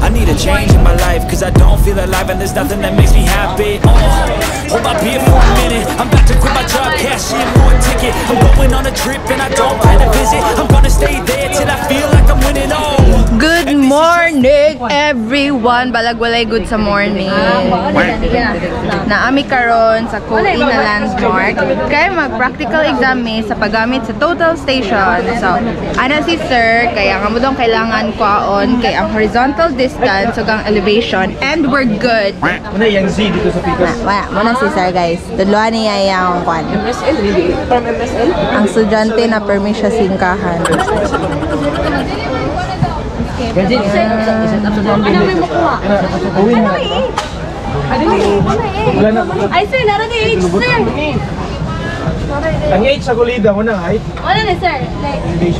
I need a change in my life, cause I don't feel alive, and there's nothing that makes me happy. Oh, hold my beer for a minute. I'm about to quit my job, cash in for a ticket. I'm going on a trip, and I don't plan to visit. Everyone! Balagwalay good sa morning. Naami karon sa Koe na landmark. Kaya mag-practical exam mi sa paggamit sa total station. So, ana si sir, kaya nga mo dong kailangan kwaon kay ang horizontal distance ug ang elevation and we're good. Ano yung Z dito sa Picas? Wala, muna si sir guys. Tudloan niya yung kwan. MSL. From MSL? Ang estudyante na permi siya singkahan. Kasi isa isa up sa zombie. Ano mo kuha? Uwi na. Wala na. Ay, sir, naroon ni H, sir. Ang H sa Golida mo na height. Wala na, sir.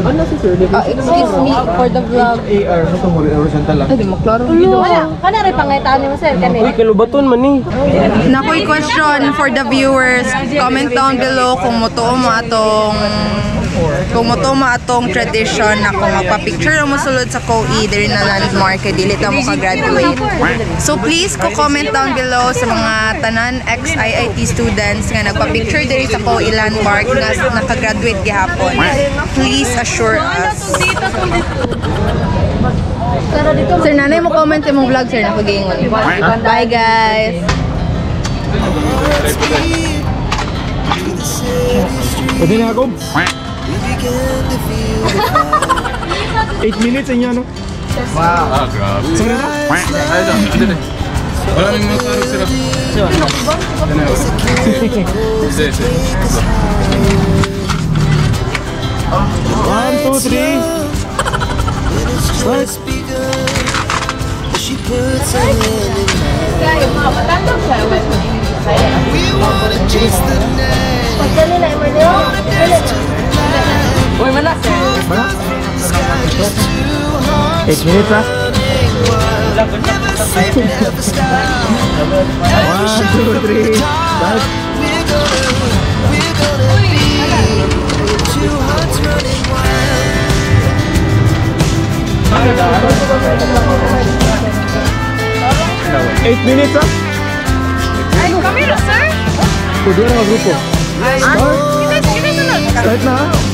Ano si sir? Uh, excuse me for the vlog. AR. Ano ito mo? Horizontal lang. Ay, di mo klaro. wala. Kana rin pangitaan mo, sir. Kani. Uy, kalubaton man ni. Nakoy question for the viewers. Comment down below kung mutuo mo atong kung mutuo mo atong tradition na kung magpa-picture mo sulod sa COE diri na landmark kay dili ta mo ka-graduate. So please ko comment down below sa mga tanan ex-IIT students nga nagpa-picture diri sa COE landmark na naka-graduate gihapon. Please assure us. Sir, nanay mo comment sa imong vlog, sir, napagingon. Bye, guys! Pwede na ako? 8 minutes inyo, no? Ah, grabe. Sorry na? Ay, dyan. Ande na. Wala nang mga karong sila. Sige, sige. One, two, three. Start. Pagdali na, Emmanuel. Uy, manas. Mana? 8 minutes, ha? One, two, three. Start. Eight minutes, ha? Ay, kami na, sir. Pwede na ang grupo. Start. Start na,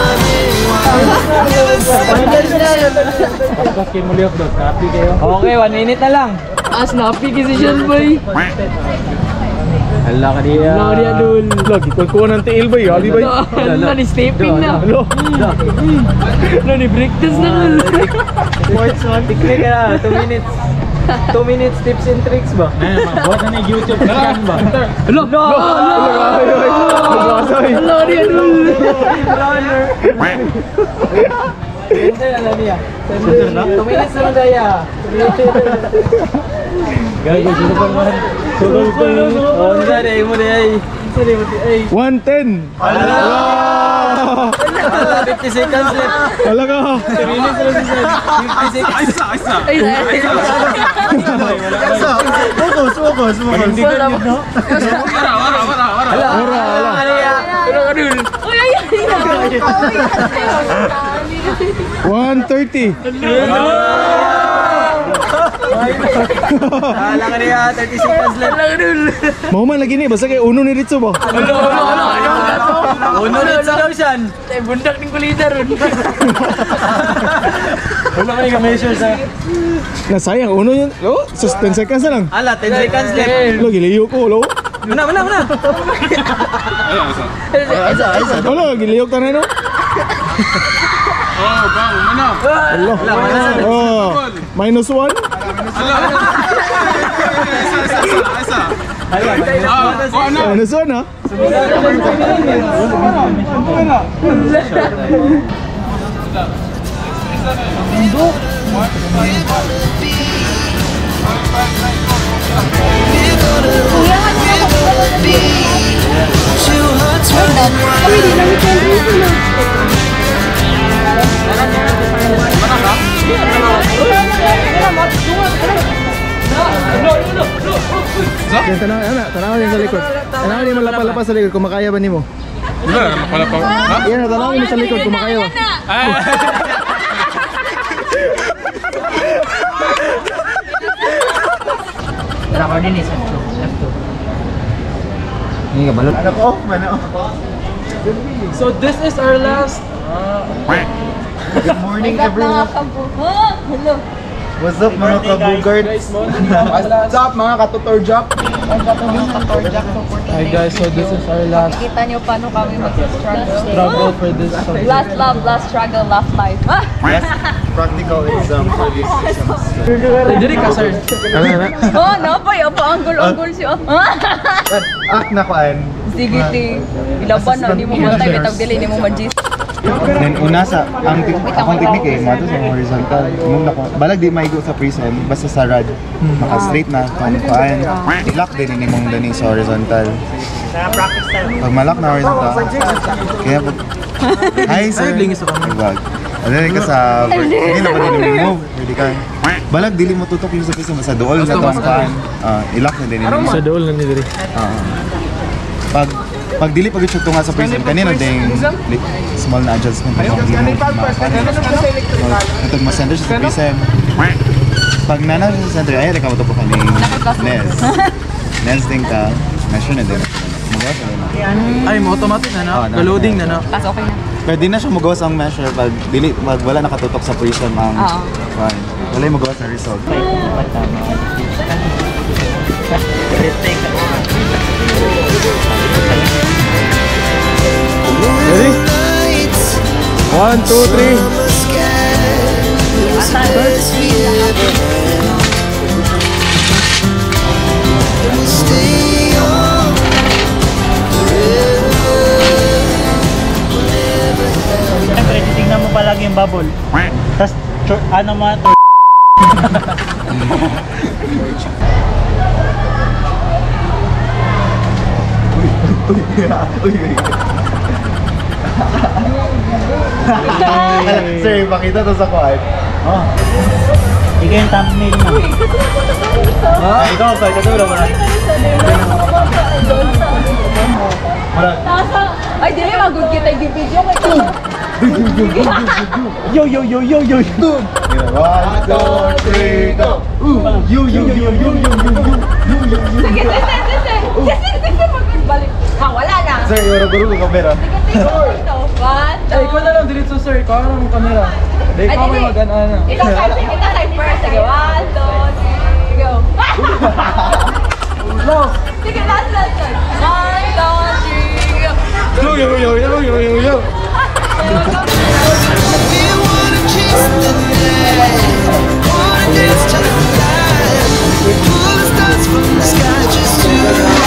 Happy kayo? Okay, one minute na lang. Ah, snappy kasi siya, boy. Hala ka diya. Hala ka diya, dul. Lagi, kukuha ng tiil? Abi ba yun? Hala, ni stepping na. Hala, ni break dance na. Sports one. Tikli ka na, 2 minutes. 2 minutes tips and tricks ba? Buat na yung YouTube channel ba? Nabasay. hala ka diya, dul. Runner. Sensor na lang niya. Sensor na? 2 minutes na daya. Gago, sino pa naman? Sugal ko yun. Oh, hindi na, mo na ay. Sorry, mo ay. 110. Hala, 50 seconds left. Wala ka. Serinis lang si Sir. 50 seconds. Isa, isa. Isa, isa. Isa. Focus, focus, focus. Hindi ka nyo, no? Wala, wala, wala. Wala, wala. Wala, wala. Wala ka dun. 130. 130. Kailangan niya 30 seconds lang. Mao man lagi ni basta kay uno ni Ritsu ba. Uno uno uno. Uno ni Ritsu daw siyan. Tay bundak ning kulida ron. Wala man yung measure sa. Nasayang uno yun. Lo, sus 10 seconds lang. Ala 10 seconds left. Eh, eh. Lo giliyo ko lo. Mana mana mana. Ayo, ayo. Ayo, ayo. Lo giliyo ka na no. Oh, bang ano? Hello. Oh, minus one? Ala. Isa, isa, isa, isa. Ah, kung ano? Minus one, ha? Yan, tanaw, ano, tanaw din sa likod. Tanaw din mo lapalapas sa likod kung makaya ba nimo. Di ba, pala pa. Ha? Yan, tanaw mo sa likod kung makaya ba. So this is our last Good morning everyone. Hello. What's up mga kabugard? What's up mga katutor job? Hi guys, so this is our last Kita niyo paano kami mag-struggle. struggle for this subject. Last love, last struggle, last life. Yes, practical exam for this Ay, Diri ka sir. Ano, ano? oh, napay. Apa, anggol-anggol siya. Ak na kuan. Sige, ti. Ilaban na, di mo matay. Bitag dili, di mo mag-gis. Then una sa ang akong technique eh, mato sa horizontal. Mong nako, balag di maigo sa prism basta sa rad. Maka straight na kung kuan. Lock din ni mong dani sa horizontal. Pag malak na horizontal. Kaya pag Hi sir. Lingis ako. Wag. Ano rin ka sa Hindi na ba din yung move? Pwede ka. Balag dili mo tutok yung sa prism sa dool sa tuwang kuan. Ah, ilock na din ni Sa dool na ni Diri. Pag pag dili pag siya tunga sa prism kanina ding small na adjustment na yung mo ito mas center siya sa prism pag nana siya sa center ay reka mo to po kaning nes nes ding ka. Measure na din. Magawa sa na Ay, mo automatic na na. Oh, na. Loading na na. Pas okay na. pwede na siya magawa sa measure pag dili pag wala nakatutok sa prism ang wala yung magawa sa result Ready? One, two, three. Siyempre, titignan mo palagi yung bubble. Tapos, ano mo, tr- sir pakita to sa kuan oh. Ikaw yung thumbnail mo. ah ikaw sa katulong mo Tasa. Ay, dili, magod kita yung video ko ito. Yo, yo, yo, yo, yo, yo. One, two, three, go! Yo, yo, yo, yo, yo, yo, yo, yo. Sige, sige, sige, sige. Sige, sige, magod. Balik. Ha, wala na. Sir, yung guru ko kamera. Ay, two. ikaw na lang dito sir. Ikaw na lang camera. Di Ay, ikaw may mag-ano na. Ikaw type, ikaw type first. Sige, one, two, three, go. Sige, last, last, last. One, two, three, go. Yo, yo, yo, yo, yo, yo, yo. Wala.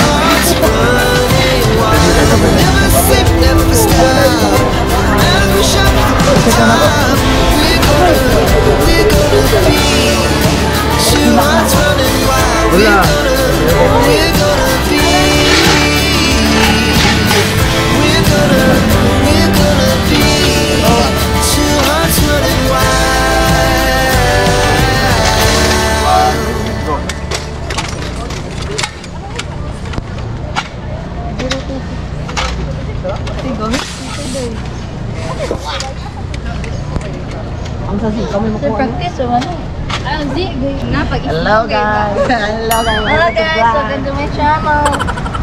Sir, practice o ano? Ang di, Hello guys! Hello guys! Hello guys! Welcome to my channel!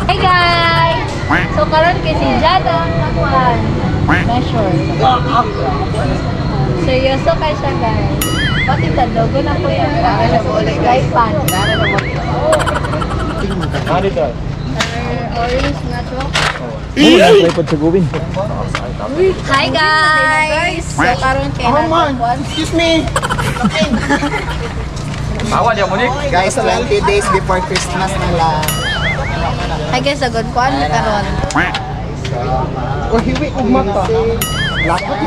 Hi guys! So karon kay si Jada Makuan. Measure. Seryoso kay siya guys. Pati tadogo na po yan. Guys pan. Ano dito? Orange natural. Oo, na-tripod sa gubin. Hi guys! So karon kay Excuse me! Tawa dia Monique. Guys, 20 days before Christmas na lang. Hi guys, agad ko ano karon. O hiwi ug mata. Lakot.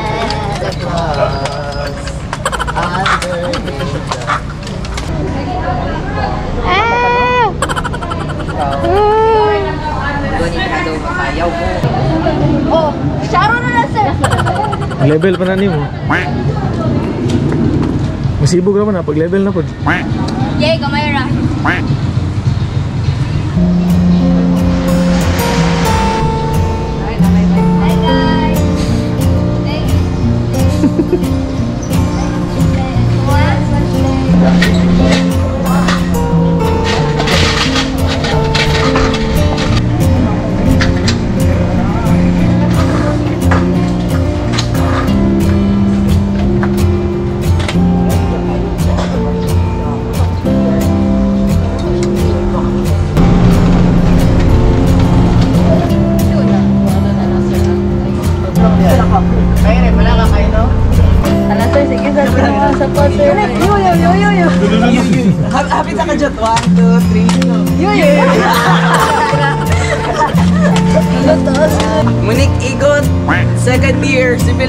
Ah! Oh, Sharon na lang. Level pa na nimo. Masibog naman na pag level na pod. Yay, kamay ra. Hi guys. Ala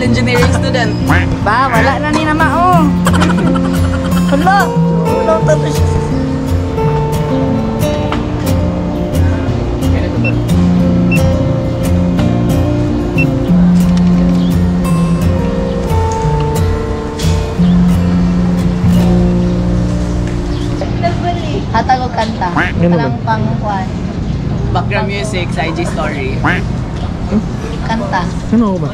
engineering student. Ba, wala na ni nama oh. Hala. Wala tato siya. Hatag og kanta. Ano? Walang pang kuan. Background music sa IG story. Kanta. Ano ba?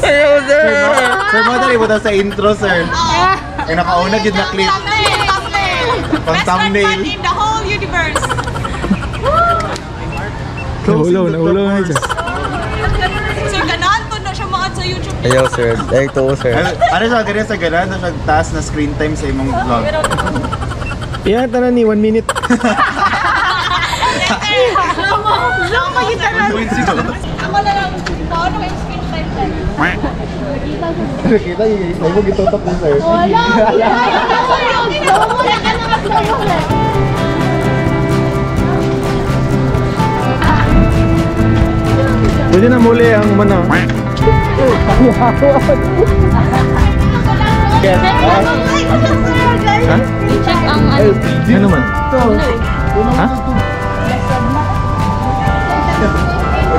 Simple. Sir, mo dali mo sa intro, sir. Ay nakauna gid na clip. Pang thumbnail. in the whole universe. Nahulaw, nahulaw na siya. Ganahan po na siya sa YouTube. Ayaw, sir. Ay, to, sir. Ano siya, ganyan sa ganyan, na siya taas na screen time sa imong vlog. Iyan, tanan ni 1 minute. Ako na lang, paano kayo screen time time? Kita niyo, guys. Ay mo gitutok na, sir. Wala. Wala ka na magsayo. Pwede na muli ang mana. Ha? Check ang ano. Ano man? Ha?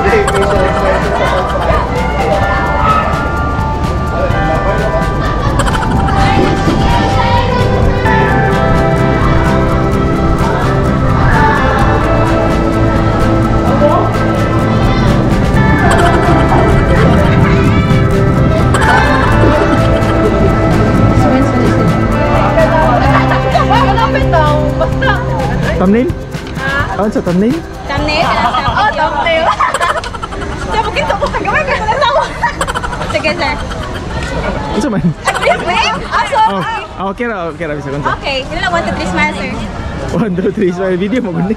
Thumbnail? Ah, sa thumbnail? Thumbnail? Oh, thumbnail. Siya, magkita po ka gawin ka na tawa. Sige, sir. Ano sa man? Wait, wait. Aso. Oh, oh, okay ra, okay ra bisa konta. Okay, yun lang, 1, 2, 3, smile, sir. 1 2 3 smile video mo guni.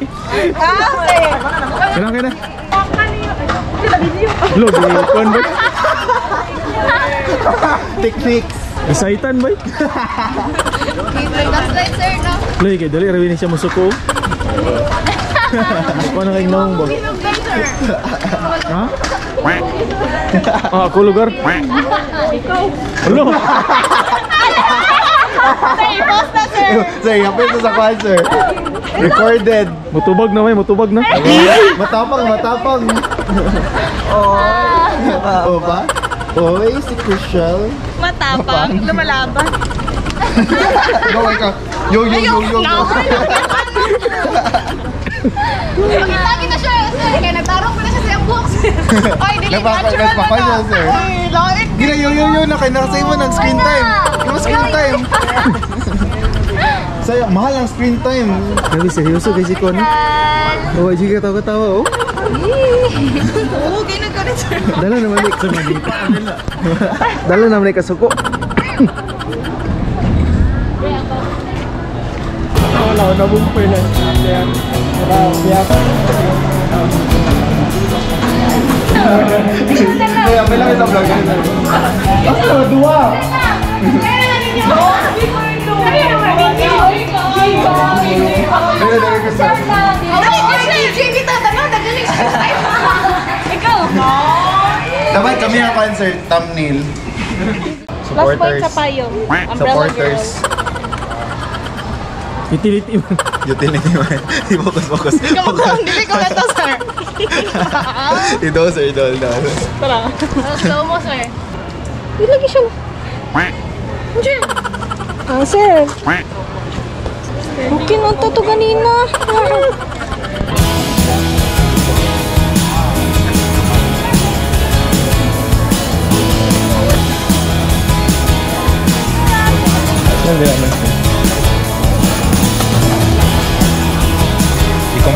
Ah, okay. Kailan kaya na? Vlog, eh, kuhan ba? Techniques. Excited ba? Gaslight sir no. Loy, kay dali rawin siya musuko. Kuha na kay naong ba? Ha? Ah, ako lugar. Hello. Sir, post na, sir. Sir, yapin sa kwan, sir. Recorded. Mutubag na may, mutubag na. Matapang, matapang. Oh, ba? Oy, si Crucial. Matapang. Lumalaban. Gawin ka. Yo, yo, yo, yo, yo. Lagi na siya, sir. Kaya nagtarong ko na siya sa iyong box. Oy, dili natural na to. sir. Oy, lain. Gila, yo, yo, yo. Naka, nakasave mo ng screen time. Yung screen time. Sa'yo, mahal ang screen time. Grabe, seryoso guys, ikaw no? Oh, sige katawa-katawa oh. Oo, kayo nagkaroon, sir. Dala naman ni sa manita. Dala naman ni kasuko. Wala ko na bumper na. Kaya, wala, kaya Kaya, may lang isang vlog. Ano, dua. Ayun, ayun, gusto. Ikaw. Dapat kami ang concert thumbnail. Last point Supporters. sa payong. Umbrella Supporters. utility man. Utility man. Di focus, focus. Ikaw mo kung dili ko na to, sir. Ito, sir, ito, ito. Tara. Slow mo, sir. Ilagi siya. Diyan. Ah, sir. Okay, nunta to kanina. I-compare man yung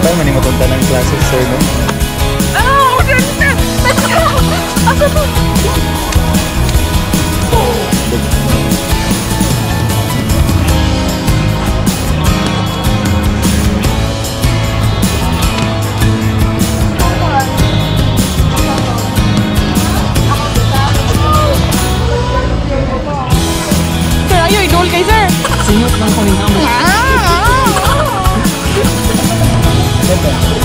matunta ng classes, sir, no? Ah, okay. Let's go. Asa to? Sir, ayo, idol kay sir. Singot lang ko ni Yeah.